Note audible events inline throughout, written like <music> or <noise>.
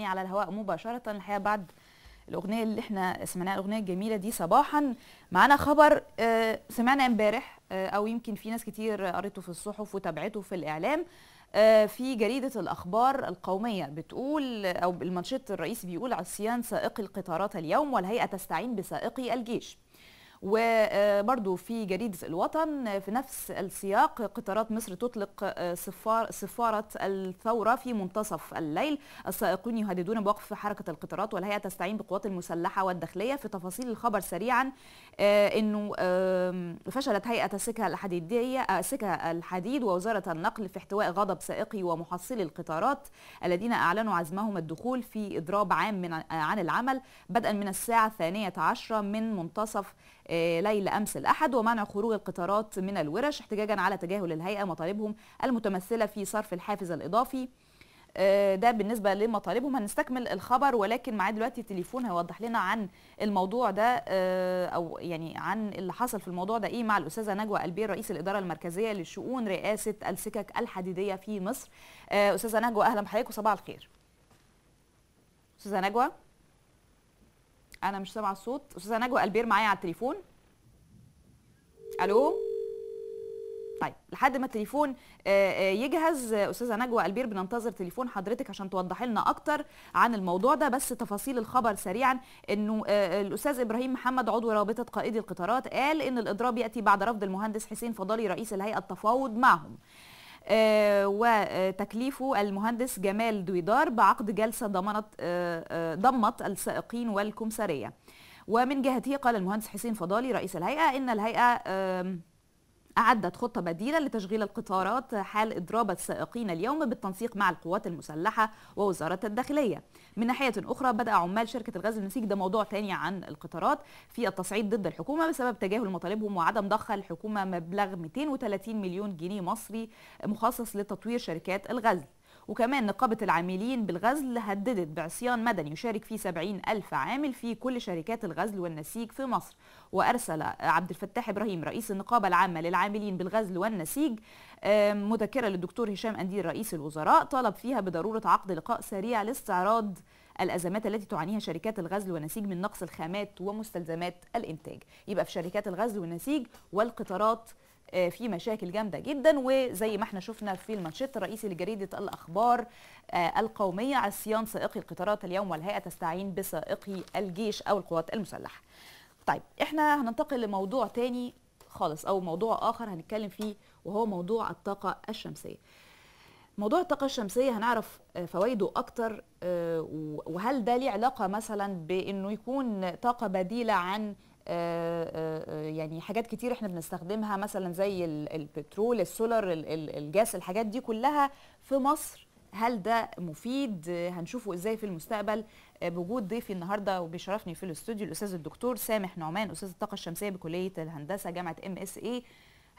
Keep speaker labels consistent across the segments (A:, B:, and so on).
A: مره تانية على الهواء مباشرة. الحقيقة بعد الأغنية اللي إحنا سمعناها الأغنية الجميلة دي صباحا معانا خبر آه، سمعنا امبارح آه، أو يمكن في ناس كتير قريته في الصحف وتابعته في الإعلام. آه، في جريدة الأخبار القومية بتقول أو المنشط الرئيسي بيقول عصيان سائقي القطارات اليوم والهيئة تستعين بسائقي الجيش. وبرضو في جريدة الوطن في نفس السياق قطارات مصر تطلق صفار صفارة الثورة في منتصف الليل. السائقون يهددون بوقف حركة القطارات والهيئة تستعين بالقوات المسلحة والداخلية في تفاصيل الخبر سريعا آه، إنه فشلت هيئة السكة الحديدية آه، سكة الحديد ووزارة النقل في احتواء غضب سائقي ومحصلي القطارات الذين أعلنوا عزمهم الدخول في إضراب عام من عن العمل بدءا من الساعة الثانية عشرة من منتصف آه، ليل أمس الأحد ومنع خروج القطارات من الورش احتجاجا على تجاهل الهيئة مطالبهم المتمثلة في صرف الحافز الإضافي. آه، ده بالنسبة لمطالبهم هنستكمل الخبر ولكن معاه دلوقتي تليفون هيوضح لنا عن الموضوع ده آه، أو يعني عن اللي حصل في الموضوع ده إيه مع الأستاذة نجوى ألبير رئيس الإدارة المركزية لشؤون رئاسة السكك الحديدية في مصر. آه، أستاذة نجوى أهلا بحضرتك وصباح الخير. أستاذة نجوى؟ أنا مش سامعة الصوت. أستاذة نجوى ألبير معايا على التليفون. ألو؟ طيب لحد ما التليفون آه، آه، يجهز. أستاذة نجوى ألبير بننتظر تليفون حضرتك عشان توضحي لنا أكتر عن الموضوع ده. بس تفاصيل الخبر سريعا إنه آه، الأستاذ إبراهيم محمد عضو رابطة قائدي القطارات قال إن الإضراب يأتي بعد رفض المهندس حسين فضالي رئيس الهيئة التفاوض معهم. وتكليفه المهندس جمال دويدار بعقد جلسة ضمنت آه، آه، ضمت السائقين والكمسارية. ومن جهته قال المهندس حسين فضالي رئيس الهيئة إن الهيئة آم، أعدت خطة بديلة لتشغيل القطارات حال إضراب السائقين اليوم بالتنسيق مع القوات المسلحة ووزارة الداخلية. من ناحية أخرى بدأ عمال شركة الغاز النسيج ده موضوع تاني عن القطارات. في التصعيد ضد الحكومة بسبب تجاهل مطالبهم وعدم ضخ الحكومة مبلغ 230 مليون جنيه مصري مخصص لتطوير شركات الغزل وكمان نقابة العاملين بالغزل هددت بعصيان مدني يشارك فيه 70 ألف عامل في كل شركات الغزل والنسيج في مصر. وأرسل عبد الفتاح إبراهيم رئيس النقابة العامة للعاملين بالغزل والنسيج مذكرة للدكتور هشام أندير رئيس الوزراء طلب فيها بضرورة عقد لقاء سريع لاستعراض الأزمات التي تعانيها شركات الغزل والنسيج من نقص الخامات ومستلزمات الإنتاج. يبقى في شركات الغزل والنسيج والقطارات في مشاكل جامدة جدا وزي ما إحنا شفنا في المانشيت الرئيسي لجريدة الأخبار آه، القومية عصيان سائقي القطارات اليوم والهيئة تستعين بسائقي الجيش أو القوات المسلحة. طيب إحنا هننتقل لموضوع تاني خالص أو موضوع آخر هنتكلم فيه وهو موضوع الطاقة الشمسية. موضوع الطاقة الشمسية هنعرف آه، فوائده أكتر آه، وهل ده ليه علاقة مثلا بأنه يكون طاقة بديلة عن آه، آه، آه، يعني حاجات كتير إحنا بنستخدمها مثلا زي ال- البترول السولار ال- ال- الجاس الحاجات دي كلها في مصر. هل ده مفيد؟ آه، هنشوفه إزاي في المستقبل؟ آه، بوجود ضيفي النهارده وبيشرفني في الاستوديو الأستاذ الدكتور سامح نعمان أستاذ الطاقة الشمسية بكلية الهندسة جامعة MSA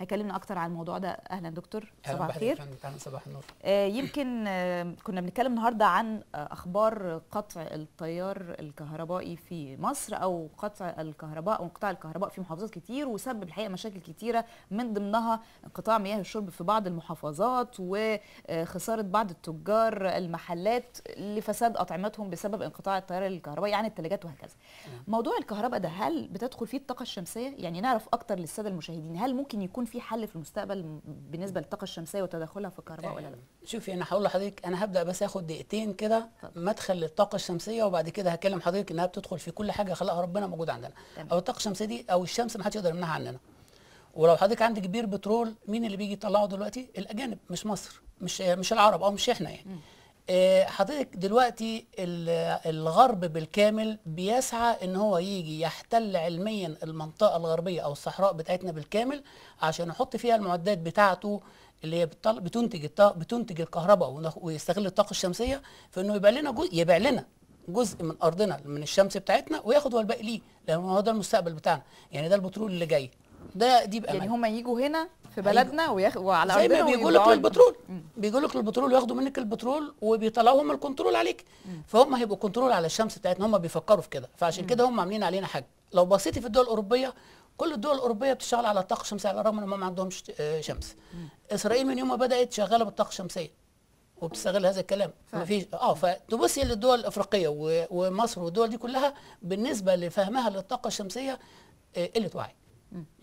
A: هيكلمنا أكتر عن الموضوع ده. أهلا دكتور صباح الخير.
B: صباح النور.
A: آه، يمكن آه، كنا بنتكلم النهارده عن آه، أخبار قطع التيار الكهربائي في مصر أو قطع الكهرباء أو انقطاع الكهرباء في محافظات كتير وسبب الحقيقة مشاكل كتيرة من ضمنها انقطاع مياه الشرب في بعض المحافظات وخساره بعض التجار المحلات لفساد أطعمتهم بسبب انقطاع التيار الكهربائي عن الثلاجات وهكذا. موضوع الكهرباء ده هل بتدخل فيه الطاقة الشمسية؟ يعني نعرف أكتر للسادة المشاهدين هل ممكن يكون في حل في المستقبل بالنسبة للطاقة الشمسية وتدخلها في الكهرباء ولا لا؟
B: شوفي أنا هقول لحضرتك أنا هبدأ بس آخد دقيقتين كده مدخل للطاقة الشمسية وبعد كده هكلم حضرتك إنها بتدخل في كل حاجة خلقها ربنا موجوده عندنا.
A: تمام.
B: أو الطاقة الشمسية دي أو الشمس ما حدش يقدر يمنعها عننا. ولو حضرتك عندك بير بترول مين اللي بيجي يطلعه دلوقتي؟ الأجانب مش مصر مش مش العرب أو مش إحنا يعني. آه، حضرتك دلوقتي ال- الغرب بالكامل بيسعى إن هو يجي يحتل علميا المنطقة الغربية أو الصحراء بتاعتنا بالكامل عشان يحط فيها المعدات بتاعته اللي هي بتنتج بتنتج الكهرباء ويستغل الطاقة الشمسية في إنه يبقى لنا جزء يبيع لنا جزء من أرضنا من الشمس بتاعتنا وياخد هو الباقي ليه لأن هو ده المستقبل بتاعنا. يعني ده البترول اللي جاي. ده دي بقى
A: يعني هم يجوا هنا في بلدنا وياخ... وعلى
B: زي
A: ارضنا
B: ما بيقول
A: ويبيعوا
B: لك. للبترول. بيقول لك للبترول وياخدوا منك البترول وبيطلعوا هم ال control عليك. فهم هيبقوا control على الشمس بتاعتنا. هم بيفكروا في كده. فعشان كده هم عاملين علينا حاجة. لو بصيتي في الدول الأوروبية كل الدول الأوروبية بتشتغل على الطاقة الشمسية على الرغم إن هم ما عندهمش آه، شمس. إسرائيل من يوم ما بدأت شغالة بالطاقة الشمسية وبتستغل هذا الكلام. ما فيش آه فتبصي للدول الأفريقية و- ومصر والدول دي كلها بالنسبة لفهمها للطاقة الشمسية آه، قلة وعي.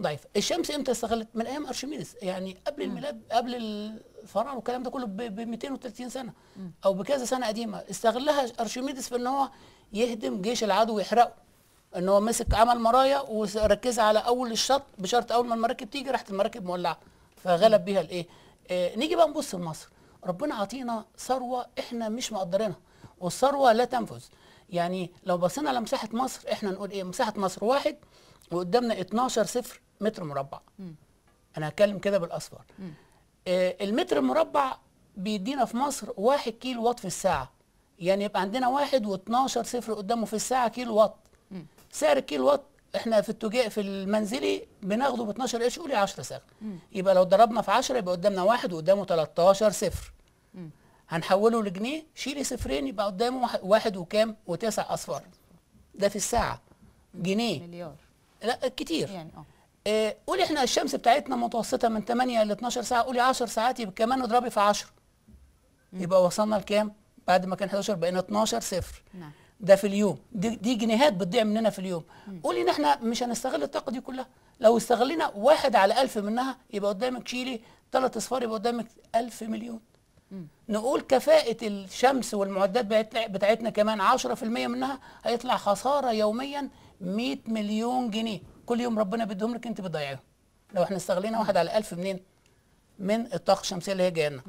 B: ضعيف الشمس إمتى استغلت؟ من أيام أرشميدس. يعني قبل الميلاد قبل الفراعنة والكلام ده كله ب 230 سنة أو بكذا سنة قديمة. استغلها أرشميدس في إن هو يهدم جيش العدو ويحرقه. إن هو مسك عمل مرايا وركز على أول الشط بشرط أول ما المراكب تيجي راحت المراكب مولعة. فغلب بيها الإيه؟ آه نيجي بقى نبص لمصر. ربنا عطينا ثروة إحنا مش مقدرينها والثروة لا تنفذ. يعني لو بصينا على مساحه مصر إحنا نقول إيه؟ مساحة مصر واحد وقدامنا 12 صفر متر مربع. أنا هتكلم كده بالأصفر. آه المتر المربع بيدينا في مصر واحد كيلو وات في الساعة. يعني يبقى عندنا واحد و12 صفر قدامه في الساعة كيلو وات سعر الكيلو وات إحنا في التجاء في المنزلي بناخده ب 12 قرش قولي 10 صفر يبقى لو ضربنا في 10 يبقى قدامنا واحد وقدامه 13 صفر. هنحوله لجنيه شيلي صفرين يبقى قدامه واحد- واحد وكام؟ وتسع أصفار. ده في الساعة. جنيه.
A: مليار.
B: لا كتير.
A: يعني آه.
B: آه، قولي إحنا الشمس بتاعتنا متوسطة من 8 ل 12 ساعة قولي 10 ساعات يبقى كمان اضربي في 10 يبقى وصلنا لكام؟ بعد ما كان 11 بقينا 12 صفر.
A: نعم.
B: ده في اليوم. دي, دي جنيهات بتضيع مننا في اليوم. قولي إن إحنا مش هنستغل الطاقة دي كلها. لو استغلينا واحد على ألف منها يبقى قدامك شيلي ثلاث أصفار يبقى قدامك ألف مليون. نقول كفاءة الشمس والمعدات بتاعتنا- بتاعتنا كمان 10% منها هيطلع خسارة يوميا 100 مليون جنيه. كل يوم ربنا بيديهم لك انت بتضيعيهم. لو إحنا استغلينا واحد على ألف منين؟ من الطاقة الشمسية اللي هي جاية لنا.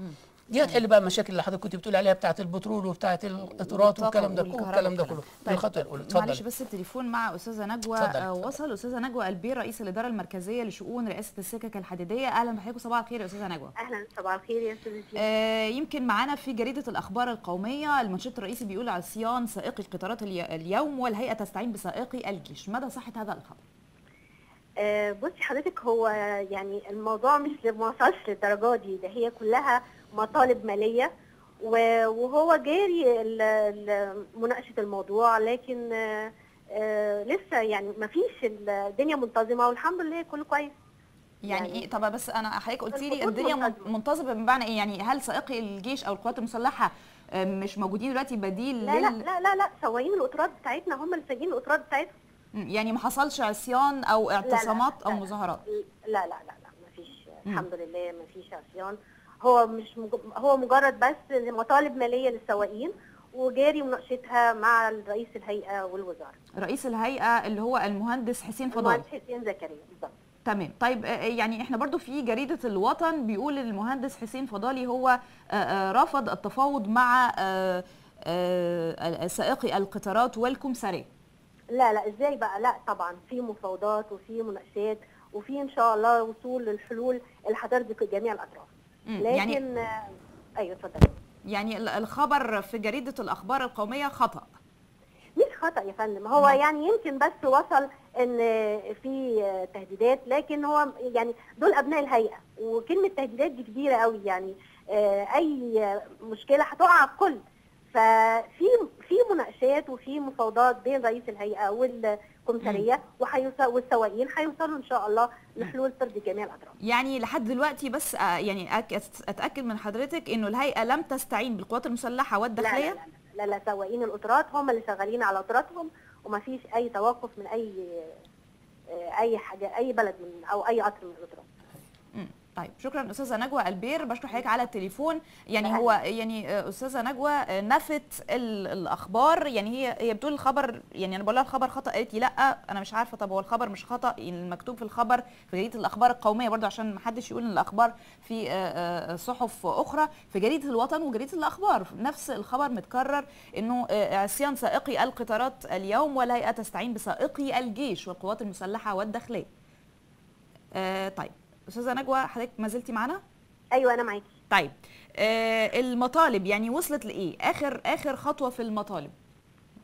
B: دي هتحل بقى المشاكل اللي حضرتك كنت بتقول عليها بتاعة البترول وبتاعة القطارات والكلام ده كله والكلام ده كله. دي
A: طيب
B: الخطوة الأولى.
A: معلش
B: اتفضل
A: بس التليفون مع أستاذة نجوى آه. وصل أستاذة نجوى البير رئيس الإدارة المركزية لشؤون رئاسة السكك الحديدية. أهلا بحضرتك صباح الخير يا أستاذة نجوى.
C: أهلا صباح الخير يا أستاذ زياد
A: آه يمكن معانا في جريدة الأخبار القومية المنشط الرئيسي بيقول عصيان سائقي القطارات الي- اليوم والهيئة تستعين بسائقي الجيش. مدى صحة هذا الخبر؟
C: آه بصي حضرتك هو يعني الموضوع مش ما وصلش للدرجة دي. ده هي كلها مطالب مالية. وهو جاري مناقشة الموضوع لكن آه، لسه يعني ما فيش الدنيا منتظمة والحمد لله كله كويس.
A: يعني,
C: يعني-
A: إيه؟ طب بس أنا حضرتك قلتي لي الدنيا
C: منتظمة.
A: منتظمة بمعنى إيه؟ يعني هل سائقي الجيش أو القوات المسلحة آه، مش موجودين دلوقتي بديل
C: لا لا
A: لل...
C: لا لا لا سواقين القطارات بتاعتنا هم اللي سايقين القطارات بتاعتهم.
A: يعني ما حصلش عصيان أو
C: لا، لا،
A: اعتصامات أو
C: لا، لا.
A: مظاهرات؟
C: لا لا لا لا ما فيش. الحمد لله ما فيش عصيان. هو مش مج... هو مجرد بس مطالب مالية للسواقين وجاري مناقشتها مع رئيس الهيئة والوزارة.
A: رئيس الهيئة اللي هو المهندس حسين فضالي
C: المهندس حسين زكريا بالظبط.
A: تمام. طيب آه، يعني إحنا برضو في جريدة الوطن بيقول المهندس حسين فضالي هو آه، آه، رفض التفاوض مع آه، آه، سائقي القطارات والكمسارية
C: لا لا إزاي بقى؟ لا طبعا في مفاوضات وفي مناقشات وفي إن شاء الله وصول للحلول اللي هترضي جميع
A: الأطراف.
C: لكن
A: يعني
C: أيوه اتفضل.
A: يعني ال- الخبر في جريدة الأخبار القومية خطأ.
C: مش خطأ يا فندم. هو يعني يمكن بس وصل إن في تهديدات لكن هو يعني دول أبناء الهيئة وكلمة تهديدات دي كبيرة قوي يعني. آه، أي مشكلة هتقع على الكل ففي في مناقشات وفي مفاوضات بين رئيس الهيئة والكمثريه وهيوصل والسواقين هيوصلوا إن شاء الله لحلول ترضي جميع الأطراف.
A: يعني لحد دلوقتي بس آه، يعني أتأكد من حضرتك إنه الهيئة لم تستعين بالقوات المسلحة
C: لا
A: والداخلية
C: لا لا, لا, لا سواقين القطارات هم اللي شغالين على قطاراتهم وما فيش أي توقف من أي آه، أي حاجة أي بلد من أو أي قطر من القطارات.
A: طيب شكرا أستاذة نجوى ألبير بشكر حضرتك على التليفون. يعني. هو يعني آه، أستاذة نجوى آه، نفت ال- الأخبار. يعني هي هي بتقول الخبر يعني أنا بقول لها الخبر خطأ قالت لي لأ أنا مش عارفة. طب هو الخبر مش خطأ؟ المكتوب في الخبر في جريدة الأخبار القومية برضو عشان ما حدش يقول إن الأخبار في آه، صحف أخرى. في جريدة الوطن وجريدة الأخبار نفس الخبر متكرر إنه عصيان سائقي القطارات اليوم والهيئة تستعين بسائقي الجيش والقوات المسلحة والداخلية. آه، طيب. أستاذة نجوى حضرتك ما زلتي معانا؟
C: أيوه أنا معاكي.
A: طيب آه المطالب يعني وصلت لإيه؟ آخر آخر خطوة في المطالب.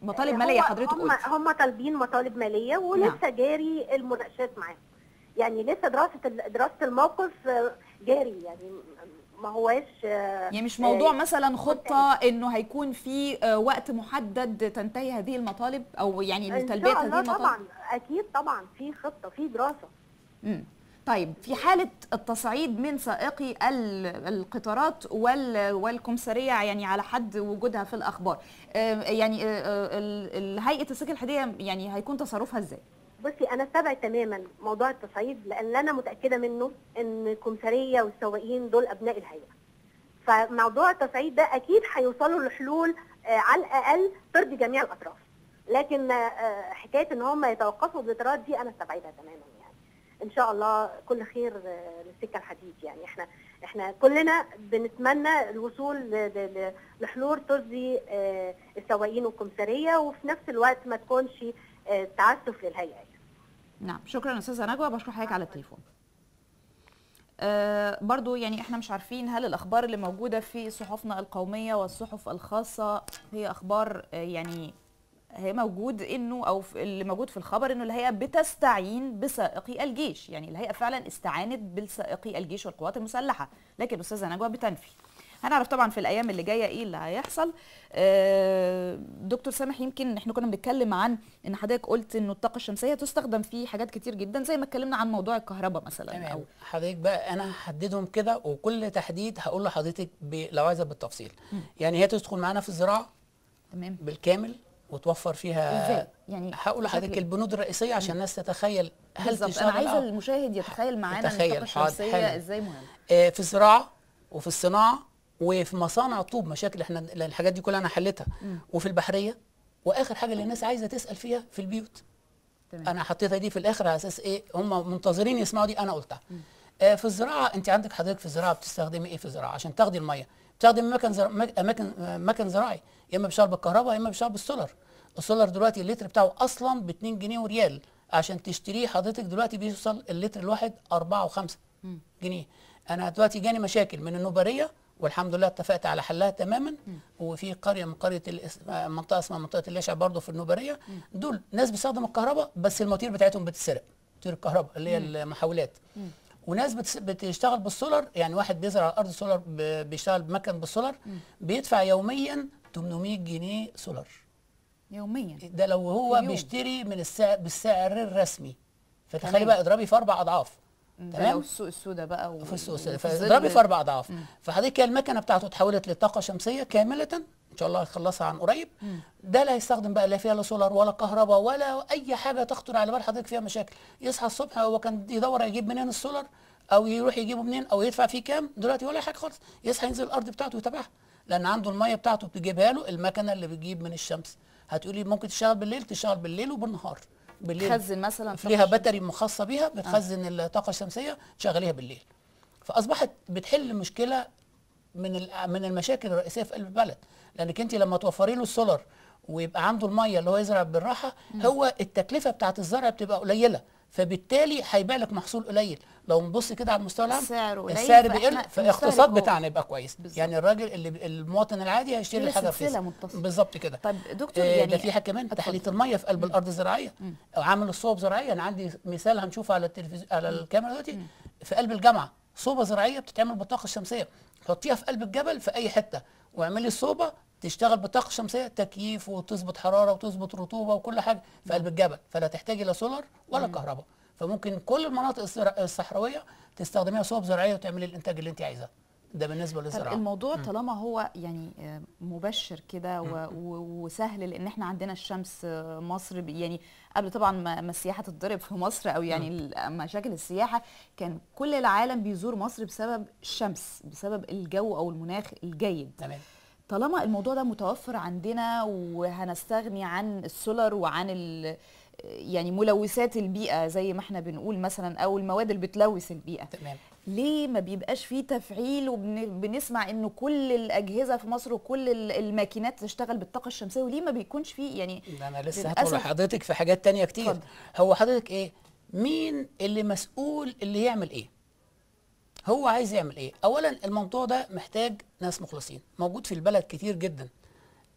A: مطالب مالية
C: هو-
A: حضرتك
C: هم
A: قلتي
C: هم طالبين مطالب مالية ولسه
A: نعم.
C: جاري المناقشات معاهم. يعني لسه دراسة دراسة الموقف آه، جاري يعني ما هواش آه،
A: يعني مش موضوع
C: آه،
A: مثلا خطة إنه هيكون في آه وقت محدد تنتهي هذه المطالب أو يعني
C: شاء
A: هذه المطالب
C: طبعا. أكيد طبعا في خطة في دراسة.
A: مم. طيب في حالة التصعيد من سائقي ال- القطارات وال- والكمسارية يعني على حد وجودها في الأخبار آه، يعني آه، آه، ال- ال- هيئة السكة الحديدية يعني هيكون تصرفها إزاي؟
C: بصي أنا استبعد تماما موضوع التصعيد لأن أنا متأكدة منه إن الكمثريه والسواقين دول أبناء الهيئة. فموضوع التصعيد ده أكيد هيوصلوا لحلول على الأقل ترضي جميع الأطراف. لكن حكاية إن هم يتوقفوا بالاطارات دي أنا استبعدها تماما. إن شاء الله كل خير آه، للسكة الحديد يعني. إحنا إحنا كلنا بنتمنى الوصول لحلول ترضي آه، السواقين والكمثريه وفي نفس الوقت ما تكونش آه، تعسف للهيئة يعني.
A: نعم. شكرا أستاذة نجوى. بشكر حضرتك على التليفون. آه برضو يعني إحنا مش عارفين هل الأخبار اللي موجودة في صحفنا القومية والصحف الخاصة هي أخبار آه يعني هي موجود إنه أو اللي موجود في الخبر إنه الهيئة بتستعين بسائقي الجيش. يعني الهيئة فعلا استعانت بالسائقي الجيش والقوات المسلحة. لكن أستاذة نجوى بتنفي هنعرف طبعا في الأيام اللي جاية إيه اللي هيحصل. آه، دكتور سامح يمكن إحنا كنا بنتكلم عن إن حضرتك قلت إنه الطاقة الشمسية تستخدم في حاجات كتير جدا زي ما اتكلمنا عن موضوع الكهرباء مثلا أو
B: تمام حضرتك بقى أنا هحددهم كده وكل تحديد هقول لحضرتك لو عايزة بالتفصيل. يعني هي تدخل معانا في الزراعة
A: تمام.
B: بالكامل وتوفر فيها
A: إزاي؟ يعني
B: هقول لحضرتك البنود الرئيسية عشان الناس تتخيل هل
A: بالظبط. أنا
B: عايزة
A: المشاهد يتخيل معانا الطاقة
B: الشمسية.
A: إزاي مهم
B: آه، في الزراعة وفي الصناعة وفي مصانع الطوب مشاكل إحنا الحاجات دي كلها أنا حلتها وفي البحرية. وآخر حاجة اللي الناس عايزة تسأل فيها في البيوت.
A: تمام.
B: أنا حطيتها دي في الآخر على أساس إيه؟ هم منتظرين يسمعوا دي أنا قلتها. آه في الزراعة أنت عندك حضرتك في الزراعة بتستخدمي إيه في الزراعة؟ عشان تاخدي المية. بتستخدمي مكن زر... أماكن آه، مكن زراعي. يا إما بيشتغل بالكهرباء يا إما بيشتغل بالسولار السولار دلوقتي اللتر بتاعه أصلا ب 2 جنيه وريال. عشان تشتريه حضرتك دلوقتي بيوصل اللتر الواحد 4 و5 جنيه. أنا دلوقتي جاني مشاكل من النوبريه والحمد لله اتفقت على حلها تماما. وفي قرية من قرية منطقة اسمها منطقة اليشع برضه في النوبريه دول ناس بيستخدموا الكهرباء بس المواتير بتاعتهم بتتسرق. مواتير الكهرباء اللي هي المحولات. وناس بتشتغل بالسولار يعني واحد بيزرع على الأرض سولار ب- بيشتغل بمكن بالسولار بيدفع يوميا 800 جنيه سولار.
A: يوميا.
B: ده لو هو. بيشتري من السعر بالسعر الرسمي. فتخيلي
A: تمام.
B: بقى اضربي في أربع اضعاف. تمام؟
A: السوق السوداء بقى و...
B: في السوق
A: وفي
B: فاضربي في أربع اضعاف. فحضرتك المكنة بتاعته اتحولت لطاقة شمسية كاملة إن شاء الله هيخلصها عن قريب. ده لا هيستخدم بقى لا فيها لا سولار ولا كهرباء ولا أي حاجة تخطر على بال حضرتك فيها مشاكل. يصحى الصبح هو كان يدور يجيب منين السولار أو يروح يجيبه منين أو يدفع فيه كام. دلوقتي ولا حاجة خالص. يصحى ينزل الأرض بتاعته ويتابعها. لأن عنده المية بتاعته بتجيبها له المكنة اللي بتجيب من الشمس. هتقولي ممكن تشتغل بالليل؟ تشتغل بالليل وبالنهار. بالليل
A: تخزن مثلا
B: في ليها
A: طاقة
B: باتري مخصصة بيها بتخزن الطاقة الشمسية تشغليها بالليل. فأصبحت بتحل مشكلة من من المشاكل الرئيسية في قلب البلد. لأنك أنت لما توفري له السولار ويبقى عنده المية اللي هو يزرع بالراحة هو التكلفة بتاعت الزرع بتبقى قليلة. فبالتالي هيبيع لك محصول قليل. لو نبص كده على المستوى العام
A: السعر قليل،
B: السعر بيقل فالاقتصاد. بتاعنا يبقى كويس.
A: بالظبط.
B: يعني الراجل اللي المواطن العادي هيشتري
A: هي
B: الحاجة
A: رخيصة.
B: بالظبط كده.
A: طيب دكتور
B: آه،
A: يعني
B: ده في حاجة كمان. تحلية المية في قلب الأرض الزراعيه أو عامل الصوب زراعية. أنا عندي مثال هنشوفه على التلفزيون على الكاميرا دلوقتي. في قلب الجامعة صوبة زراعية بتتعمل بالطاقة الشمسية. حطيها في قلب الجبل في أي حتة واعملي الصوبة تشتغل بالطاقه الشمسيه تكييف وتظبط حرارة وتظبط رطوبة وكل حاجة في قلب الجبل. فلا تحتاجي لا سولار ولا كهرباء. فممكن كل المناطق الصحراوية تستخدميها صوب زراعية وتعملي الإنتاج اللي انت عايزاه. ده
A: بالنسبة
B: للزراعة.
A: الموضوع طالما هو يعني آه، مبشر كده وسهل لأن إحنا عندنا الشمس آه، مصر يعني قبل طبعا ما السياحة تتضرب في مصر أو يعني مشاكل السياحة كان كل العالم بيزور مصر بسبب الشمس بسبب الجو أو المناخ الجيد.
B: تمام.
A: طالما الموضوع ده متوفر عندنا وهنستغني عن السولار وعن ال يعني ملوثات البيئة زي ما إحنا بنقول مثلا أو المواد اللي بتلوث البيئة.
B: تمام.
A: ليه ما بيبقاش فيه تفعيل وبنسمع إنه كل الأجهزة في مصر وكل ال- الماكينات تشتغل بالطاقة الشمسية وليه ما بيكونش فيه يعني
B: ده أنا لسه هدخل لحضرتك في حاجات تانية كتير.
A: اتفضل.
B: هو حضرتك إيه؟ مين اللي مسؤول اللي يعمل إيه؟ هو عايز يعمل إيه؟ اولا الموضوع ده محتاج ناس مخلصين. موجود في البلد كتير جدا.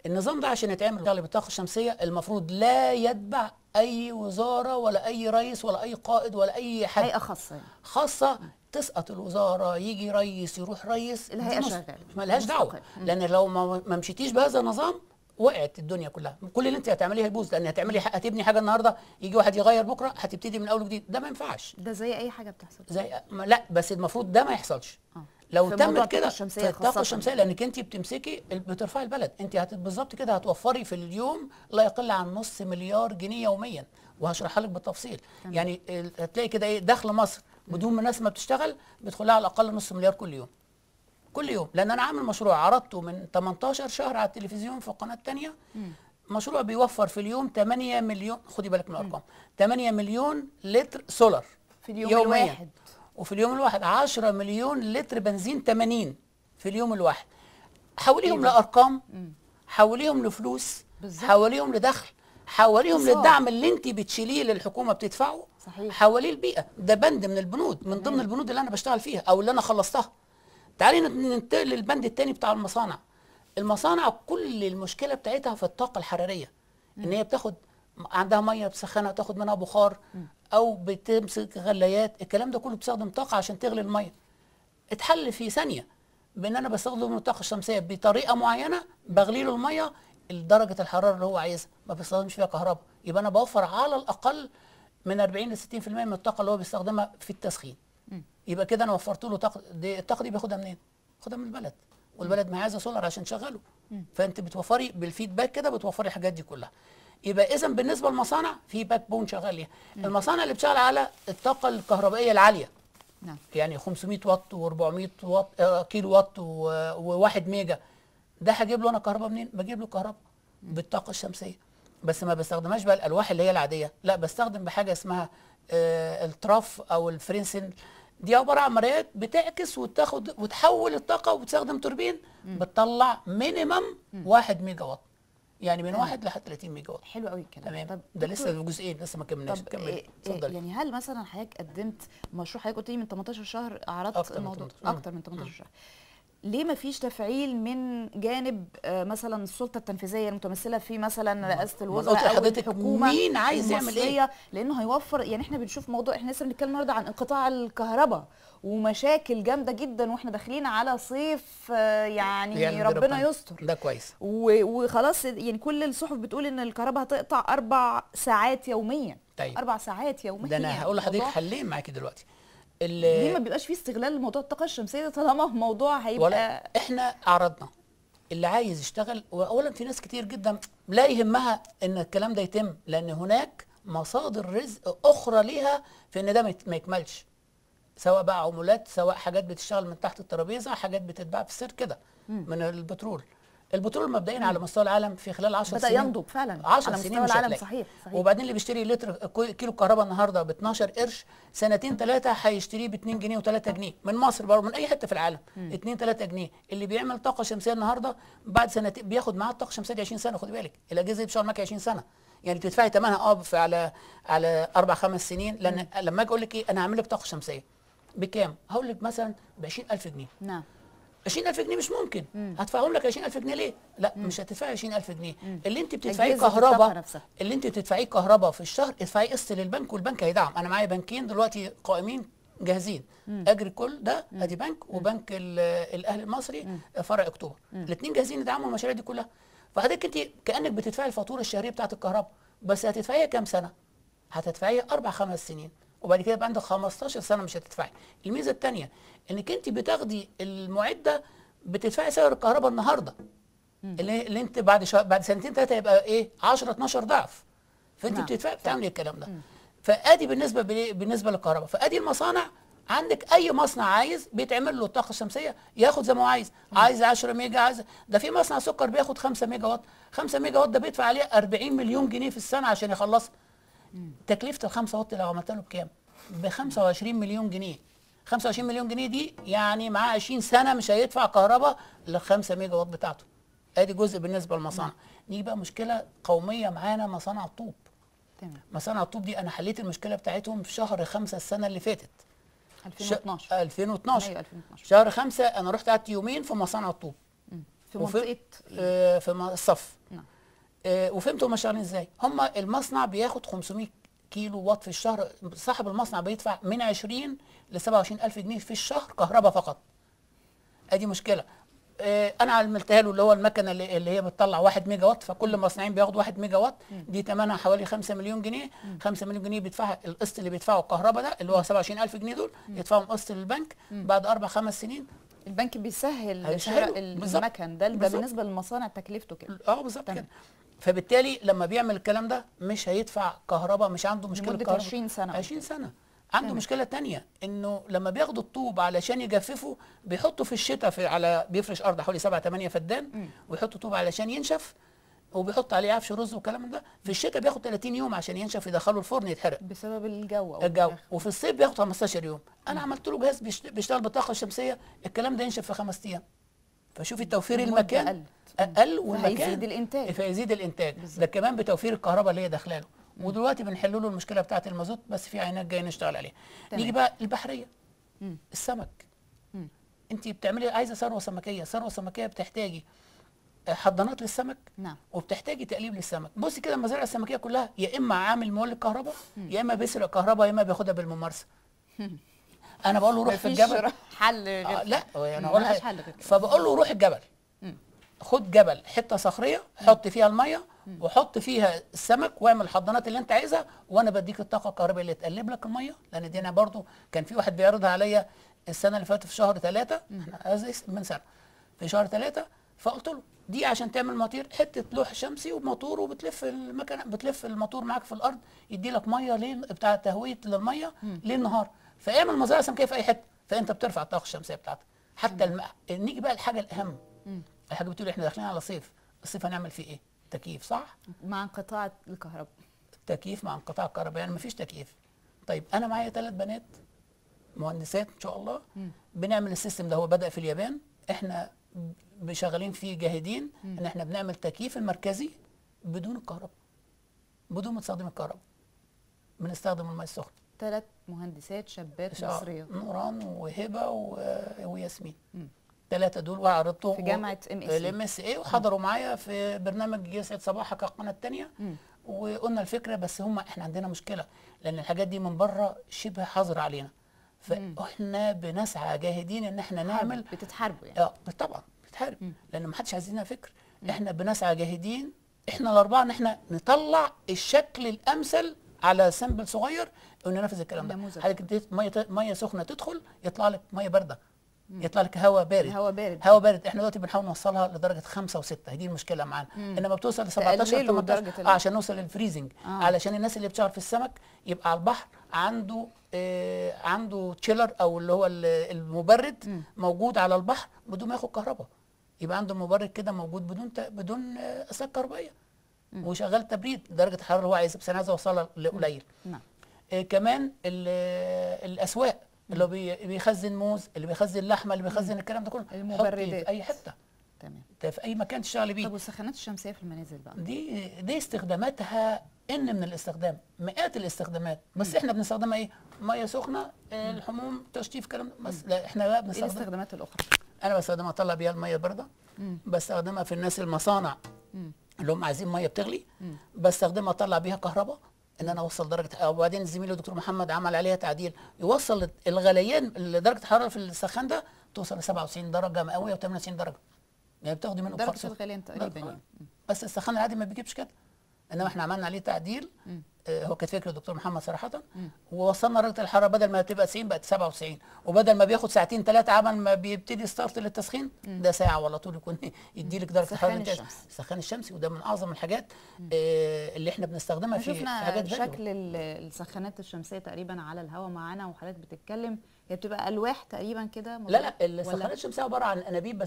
B: النظام ده عشان يتعمل شغل بالطاقه الشمسيه المفروض لا يتبع أي وزارة ولا أي رئيس ولا أي قائد ولا أي حد.
A: هيئه خاصة يعني.
B: خاصة تسقط الوزارة يجي رئيس يروح رئيس. مص-
A: شغالة.
B: مالهاش
A: دعوة.
B: لأن لو ما مشيتيش بهذا النظام وقعت الدنيا كلها. كل اللي انت هتعمليه هيبوظ لأن هتعملي هتبني حاجة النهارده يجي واحد يغير بكرة هتبتدي من أول وجديد. ده ما ينفعش.
A: ده زي أي حاجة بتحصل.
B: زي لا بس المفروض ده ما يحصلش.
A: آه.
B: لو تمت كده في
A: الطاقة.
B: الشمسية لأنك انت بتمسكي بترفعي البلد. انت بالظبط كده هتوفري في اليوم لا يقل عن نص مليار جنيه يوميا. وهشرحها لك بالتفصيل. يعني ال- هتلاقي كده إيه دخل مصر بدون ما الناس ما بتشتغل بيدخلها على الأقل نص مليار كل يوم. كل يوم لأن أنا عامل مشروع عرضته من 18 شهر على التلفزيون في قناة تانية مشروع بيوفر في اليوم 8 مليون خدي بالك من الأرقام 8 مليون لتر سولار
A: في اليوم
B: يومياً.
A: الواحد.
B: وفي اليوم الواحد 10 مليون لتر بنزين 80 في اليوم الواحد حوليهم لأرقام حوليهم لفلوس. حوليهم لدخل حوليهم
A: اقتصاد.
B: للدعم اللي انت بتشيليه للحكومة بتدفعه
A: صحيح.
B: حواليه البيئة ده بند من البنود من ضمن البنود اللي أنا بشتغل فيها أو اللي أنا خلصتها تعالي نت- ننتقل للبند الثاني بتاع المصانع. المصانع كل المشكلة بتاعتها في الطاقة الحرارية. إن هي بتاخد عندها مية بتسخنها تاخد منها بخار أو بتمسك غلايات. الكلام ده كله بتستخدم طاقة عشان تغلي المية. اتحل في ثانية بإن أنا بستخدم الطاقة الشمسية بطريقة معينة بغلي له المية لدرجة الحرارة اللي هو عايزها. ما بستخدمش فيها كهرباء. يبقى أنا بوفر على الأقل من 40 ل 60% من الطاقة اللي هو بيستخدمها في التسخين. يبقى كده أنا وفرت له طاقه دي الطاقة دي بياخدها منين؟ بياخدها من البلد. والبلد ما عايزة سولار عشان تشغله فانت بتوفري بال feedback كده بتوفري الحاجات دي كلها. يبقى إذا بالنسبة للمصانع في backbone شغال ليها المصانع اللي بتشتغل على الطاقة الكهربائية العالية.
A: نعم.
B: يعني 500 واط و400 واط آه، كيلو واط و1 ميجا. ده هجيب له أنا كهرباء منين؟ بجيب له كهرباء بالطاقة الشمسية. بس ما بستخدمهاش بقى الألواح اللي هي العادية. لا بستخدم بحاجة اسمها آه ال trough أو الفرنسن دي عبارة عن مرايات بتعكس وتاخد وتحول الطاقة وبتستخدم توربين بتطلع minimum 1 ميجا واط يعني من 1 لحد 30 ميجا واط
A: حلو قوي الكلام.
B: تمام.
A: طب
B: ده لسه جزئين لسه ما كملناش. كمل.
A: إيه إيه
B: اتفضلي
A: يعني هل مثلا حضرتك قدمت مشروع حضرتك قلت لي من 18 شهر عرضت
B: أكتر من
A: الموضوع؟
B: 18
A: أكتر من 18 شهر. ليه ما فيش تفعيل من جانب آه، مثلا السلطة التنفيذية المتمثلة في مثلا
B: رئاسة
A: الوزراء
B: أو
A: الحكومة
B: مين عايز يعمل؟
A: المصرية، لأنه هيوفر يعني إحنا بنشوف موضوع إحنا لسه بنتكلم النهارده عن انقطاع الكهرباء ومشاكل جامدة جدا وإحنا داخلين على صيف آه، يعني,
B: يعني
A: ربنا يستر.
B: ده كويس.
A: وخلاص يعني كل الصحف بتقول إن الكهرباء هتقطع أربع ساعات يوميا.
B: طيب.
A: أربع ساعات يوميا.
B: ده أنا هقول لحضرتك حلين معاكي دلوقتي.
A: ليه ما بيبقاش فيه استغلال لموضوع الطاقة الشمسية ده طالما <laughs> موضوع هيبقى
B: ولا إحنا عرضنا اللي عايز يشتغل واولا في ناس كتير جدا لا يهمها إن الكلام ده يتم لأن هناك مصادر رزق أخرى ليها في إن ده ما يكملش. سواء بقى عمولات سواء حاجات بتشتغل من تحت الترابيزة حاجات بتتباع في السير كده من البترول. البترول مبدئيا على مستوى العالم في خلال 10
A: بدأ
B: سنين.
A: ينضب فعلا.
B: 10
A: على
B: سنين
A: مستوى العالم. صحيح صحيح.
B: وبعدين اللي بيشتري لتر كيلو كهرباء النهارده ب 12 قرش سنتين ثلاثة هيشتريه ب 2 جنيه و3 جنيه. من مصر برضه من أي حتة في العالم. 2 3 جنيه. اللي بيعمل طاقة شمسية النهارده بعد سنتين بياخد معاه الطاقة الشمسية دي 20 سنة خد بالك. الأجهزة دي بتشتغل معاك 20 سنة. يعني بتدفعي ثمنها آه في على على أربع خمس سنين. لأن لما أجي أقول لك إيه أنا هعمل لك طاقة شمسية. بكام؟ هقول لك مثلا ب 20000 جنيه.
A: نعم.
B: 20000 جنيه مش ممكن. هدفعهم لك 20000 جنيه ليه؟ لا مش هتدفعي 20000 جنيه. اللي انت بتدفعيه كهرباء. اللي انت بتدفعيه كهرباء في الشهر ادفعيه قسط للبنك والبنك هيدعم. أنا معايا بنكين دلوقتي قائمين جاهزين. اجري كل ده أدي بنك وبنك ال- الاهلي المصري فرع أكتوبر. الاثنين جاهزين يدعموا المشاريع دي كلها. فحضرتك انت كأنك بتدفعي الفاتورة الشهرية بتاعت الكهرباء بس هتدفعيها كام سنة؟ هتدفعيها أربع خمس سنين. وبعد كده يبقى عندك 15 سنة مش هتدفعي. الميزة الثانية إنك أنت بتاخدي المعدة بتدفعي سعر الكهرباء النهارده. اللي, اللي أنت بعد شهر بعد سنتين ثلاثة يبقى إيه؟ 10 12 ضعف. فأنت
A: نعم.
B: بتدفعي بتعملي الكلام ده. فأدي بالنسبة بالنسبة للكهرباء. فأدي المصانع عندك أي مصنع عايز بيتعمل له الطاقة الشمسية ياخد زي ما هو عايز. عايز 10 ميجا عايز ده في مصنع سكر بياخد 5 ميجا وات 5 ميجا وات ده بيدفع عليه 40 مليون جنيه في السنة عشان يخلصها تكلفة ال 5 وات لو عملت له بكام؟ ب 25 مليون جنيه. 25 مليون جنيه دي يعني معاه 20 سنة مش هيدفع كهرباء لل 5 ميجا وات بتاعته. أدي جزء بالنسبة للمصانع نيجي بقى مشكلة قومية معانا مصانع الطوب.
A: تمام.
B: مصانع الطوب دي أنا حليت المشكلة بتاعتهم في شهر خمسة السنة اللي فاتت. ش-
A: 2012
B: 2012
A: مايو 2012
B: شهر خمسة أنا رحت قعدت يومين في مصانع الطوب.
A: في منطقة
B: آه، في الصف. آه، وفهمت هم شغالين إزاي. هم المصنع بياخد 500 كيلو وات في الشهر. صاحب المصنع بيدفع من 20 ل 27 ألف جنيه في الشهر كهرباء فقط. أدي مشكلة. آه، أنا عملتها له اللي هو المكنة اللي, اللي هي بتطلع 1 ميجا وات فكل مصنعين بياخدوا 1 ميجا وات دي ثمنها حوالي 5 مليون جنيه. 5 مليون جنيه بيدفعها القسط اللي بيدفعه الكهرباء ده اللي هو 27000 جنيه دول يدفعهم قسط للبنك بعد أربع خمس سنين.
A: البنك بيسهل. شراء. المكن. ده ده. بالنسبة للمصانع تكلفته كده.
B: آه بالظبط. كده. فبالتالي لما بيعمل الكلام ده مش هيدفع كهرباء مش عنده
A: مشكلة
B: كهرباء.
A: 20 سنة.
B: 20 سنة. عنده
A: تمام.
B: مشكلة تانية إنه لما بياخدوا الطوب علشان يجففوا بيحطوا في الشتاء في على بيفرش أرض حوالي 7 8 فدان ويحطوا طوب علشان ينشف وبيحط عليه عفش رز من ده. في الشتاء بياخد 30 يوم عشان ينشف يدخله الفرن يتحرق.
A: بسبب الجو أو
B: الجو. وفي الصيف بياخد 15 يوم. أنا عملت له جهاز بيشت- بيشتغل بالطاقة الشمسية الكلام ده ينشف في خمس أيام. فشوفي توفير المكان. أقل والمكان
A: فهيزيد الإنتاج.
B: فيزيد الإنتاج. ده كمان بتوفير الكهرباء اللي هي داخله له ودلوقتي بنحل له المشكلة بتاعة المازوت بس في عينات جاية نشتغل عليها. نيجي بقى البحرية. السمك. انت بتعملي عايزة ثروة سمكية. ثروة سمكية بتحتاجي حضانات للسمك
A: نعم.
B: وبتحتاجي تقليب للسمك. بصي كده المزارع السمكية كلها يا إما عامل مولد كهرباء يا إما بيسرق كهرباء يا إما بياخدها بالممارسة. أنا بقول له روح في الجبل.
A: حل غير
B: آه لا يعني
A: مفيش حل غير.
B: فبقول له روح الجبل. خد جبل حتة صخرية حط فيها المية وحط فيها السمك واعمل الحضانات اللي انت عايزها وأنا بديك الطاقة الكهربائية اللي تقلب لك المية. لأن دي أنا برضو كان في واحد بيعرضها عليا السنة اللي فاتت في شهر ثلاثة إحنا هذا من سنة. في شهر ثلاثة فقلت له دي عشان تعمل مواتير حتة لوح شمسي وموتور وبتلف المكنة بتلف الموتور معاك في الأرض يدي لك مية ليل بتاع تهويه للمية ليل نهار. فاعمل مزرعه سمكيه في اي حتة؟ فانت بترفع الطاقه الشمسيه بتاعتك. حتى الم... نيجي بقى الحاجة الاهم. الحاجة بتقول إحنا داخلين على صيف. الصيف هنعمل فيه إيه؟ تكييف صح؟
A: مع انقطاع الكهرباء.
B: تكييف مع انقطاع الكهرباء يعني مفيش تكييف. طيب أنا معايا ثلاث بنات مهندسات إن شاء الله. بنعمل ال system ده هو بدأ في اليابان. إحنا شغالين فيه جاهدين إن إحنا بنعمل تكييف المركزي بدون الكهرباء بدون ما تستخدم الكهرباء. بنستخدم الماء السخن.
A: ثلاث مهندسات شابات
B: شا-
A: مصريات
B: نوران وهبة وياسمين. الثلاثه دول وعرضتهم
A: في جامعة MSA.
B: ال MSA وحضروا معايا في برنامج يسعد صباحك القناه
A: الثانية.
B: وقلنا الفكرة بس هم إحنا عندنا مشكلة لأن الحاجات دي من بره شبه حظر علينا. فإحنا بنسعى جاهدين إن إحنا نعمل
A: بتتحاربوا يعني.
B: آه طبعا بتحارب لأن ما حدش عايز لنا فكر إحنا بنسعى جاهدين. إحنا الأربعة إن إحنا نطلع الشكل الأمثل على sample صغير وننفذ الكلام ده. حضرتك مية مية سخنة تدخل يطلع لك مية باردة. يطلع لك هواء بارد.
A: الهواء بارد.
B: هواء بارد. إحنا دلوقتي بنحاول نوصلها لدرجة 5 و6 دي المشكلة معانا. إنما بتوصل ل 17
A: تقللوا
B: 18
A: درجة ال-
B: آه عشان نوصل لل
A: freezing.
B: آه. علشان الناس اللي بتشتغل في السمك يبقى على البحر عنده آه عنده تشيلر أو اللي هو ال- المبرد موجود على البحر بدون ما ياخد كهرباء. يبقى عنده مبرد كده موجود بدون. بدون آه، أسلاك كهربائية. وشغال تبريد درجه الحراره اللي هو عايزها بس أنا عايز أوصلها لقليل.
A: نعم.
B: كمان ال- آه، الأسواق اللي بيخزن موز اللي بيخزن لحمة اللي بيخزن الكلام ده كله
A: المبردات.
B: في أي حتة.
A: تمام.
B: انت في أي مكان تشتغلي بيه.
A: طب والسخانات الشمسية في المنازل بقى؟
B: دي دي استخداماتها ان من الاستخدام. مئات الاستخدامات. بس إحنا بنستخدمها إيه؟ مية سخنة آه، الحموم تشطيف كلام بس لا إحنا بقى
A: إيه
B: بنستخدم
A: الاستخدامات الأخرى؟
B: أنا بستخدمها أطلع بيها المية البارده بستخدمها في الناس المصانع اللي هم عايزين مية بتغلي. بستخدمها أطلع بيها كهرباء. إن أنا أوصل درجة وبعدين زميلي الدكتور محمد عمل عليها تعديل. يوصل الغليان درجة الحراره في السخان ده توصل ل 97 درجة مئويه و98 درجة. يعني بتاخدي منه درجة.
A: الغليان تقريبا يعني.
B: بس السخان العادي ما بيجيبش كده. إنما إحنا عملنا عليه تعديل. هو كانت فكرة الدكتور محمد صراحة ووصلنا درجة الحرارة بدل ما تبقى 90 بقت 97 وبدل ما بياخد ساعتين ثلاثة عمل ما بيبتدي ستارت للتسخين ده ساعة ولا طول يكون <laughs> يدي لك درجة الحرارة
A: الشمس.
B: السخان الشمسي وده من أعظم الحاجات آه، اللي إحنا بنستخدمها في
A: شفنا
B: حاجات value.
A: شكل ال- السخانات الشمسية تقريبا على الهواء معانا وحضرتك بتتكلم هي بتبقى ألواح تقريبا كده
B: لا لا السخانات الشمسية عبارة عن أنابيب بس